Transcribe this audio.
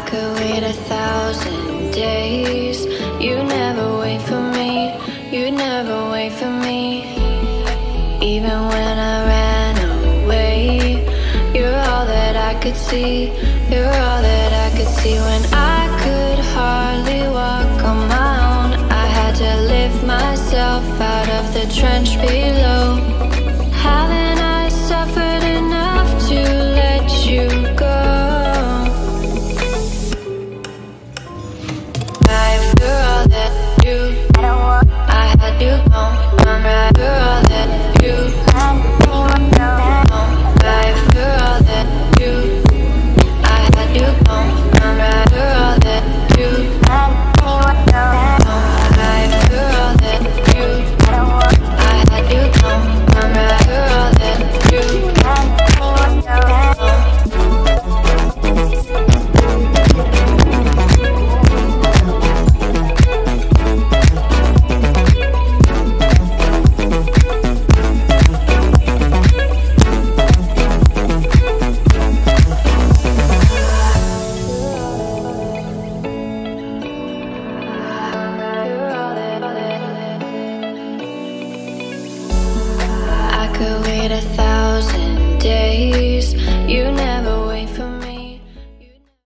could wait a thousand days. You never wait for me, you never wait for me. Even when I ran away, you're all that I could see. You're all that I could see when I could hardly walk on my own. I had to lift myself out of the trench below. Haven't thousand days.